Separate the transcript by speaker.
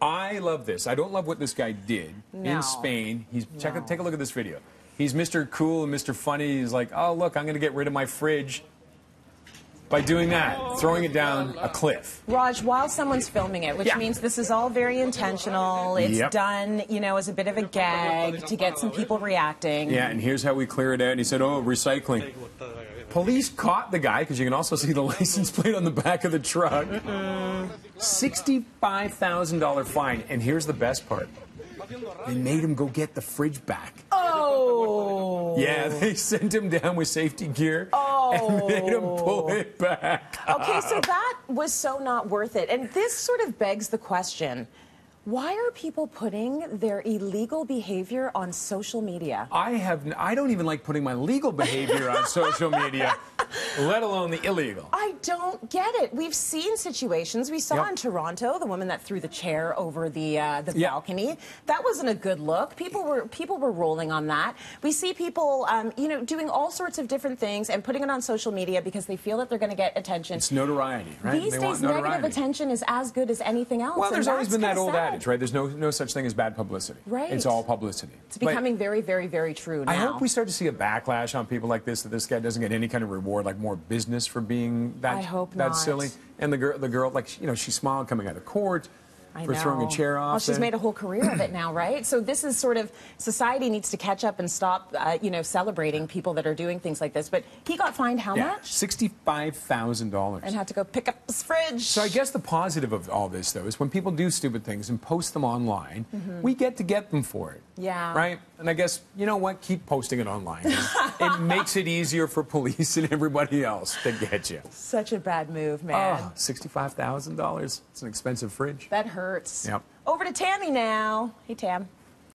Speaker 1: I love this. I don't love what this guy did
Speaker 2: No.
Speaker 1: in Spain. He's check
Speaker 2: No.
Speaker 1: take a look at this video. He's Mr. Cool and Mr. Funny. He's like, oh look, I'm going to get rid of my fridge by doing that, throwing it down a cliff.
Speaker 2: Raj, while someone's filming it, which
Speaker 1: Yeah.
Speaker 2: means this is all very intentional, it's
Speaker 1: Yep.
Speaker 2: done, you know, as a bit of a gag to get some people reacting.
Speaker 1: Yeah, and here's how we clear it out. And he said, oh, recycling. Police caught the guy because you can also see the license plate on the back of the truck. $65,000 fine. And here's the best part. They made him go get the fridge back.
Speaker 2: Oh.
Speaker 1: Yeah, they sent him down with safety gear and oh. made him pull it back.
Speaker 2: Okay, so that was so not worth it. And this sort of begs the question why are people putting their illegal behavior on social media?
Speaker 1: I have. I don't even like putting my legal behavior on social media, let alone the illegal.
Speaker 2: I don't get it. We've seen situations. We saw
Speaker 1: Yep.
Speaker 2: in Toronto the woman that threw the chair over the uh, the
Speaker 1: Yeah.
Speaker 2: balcony. That wasn't a good look. People were people were rolling on that. We see people, um, you know, doing all sorts of different things and putting it on social media because they feel that they're going to get attention.
Speaker 1: It's notoriety, right?
Speaker 2: These
Speaker 1: They
Speaker 2: days, negative attention is as good as anything else.
Speaker 1: Well, there's always been that old
Speaker 2: sad.
Speaker 1: adage, right? There's no no such thing as bad publicity.
Speaker 2: Right.
Speaker 1: It's all publicity.
Speaker 2: It's
Speaker 1: But
Speaker 2: becoming very, very, very true now.
Speaker 1: I hope we start to see a backlash on people like this. That this guy doesn't get any kind of reward, like more business for being that
Speaker 2: I hope
Speaker 1: that
Speaker 2: not.
Speaker 1: silly. And the girl, the girl, like you know, she smiled coming out of court
Speaker 2: I
Speaker 1: for throwing a chair off.
Speaker 2: Well, she's
Speaker 1: and-
Speaker 2: made a whole career of it now, right? So this is sort of society needs to catch up and stop, uh, you know, celebrating people that are doing things like this. But he got fined how
Speaker 1: yeah,
Speaker 2: much?
Speaker 1: sixty-five thousand dollars.
Speaker 2: And had to go pick up his fridge.
Speaker 1: So I guess the positive of all this, though, is when people do stupid things and post them online, we get to get them for it.
Speaker 2: Yeah.
Speaker 1: Right? And I guess, you know what? Keep posting it online. it makes it easier for police and everybody else to get you.
Speaker 2: Such a bad move, man.
Speaker 1: Oh, $65,000. It's an expensive fridge.
Speaker 2: That hurts.
Speaker 1: Yep.
Speaker 2: Over to Tammy now. Hey, Tam.